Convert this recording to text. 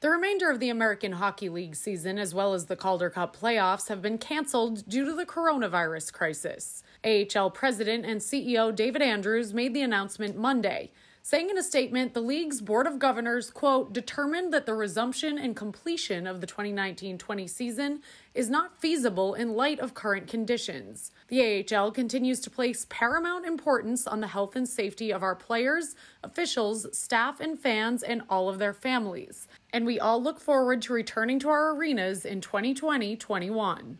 The remainder of the American Hockey League season, as well as the Calder Cup playoffs, have been canceled due to the coronavirus crisis. AHL President and CEO David Andrews made the announcement Monday, saying in a statement the league's board of governors, quote, determined that the resumption and completion of the 2019-20 season is not feasible in light of current conditions. The AHL continues to place paramount importance on the health and safety of our players, officials, staff, and fans and all of their families. And we all look forward to returning to our arenas in 2020 21.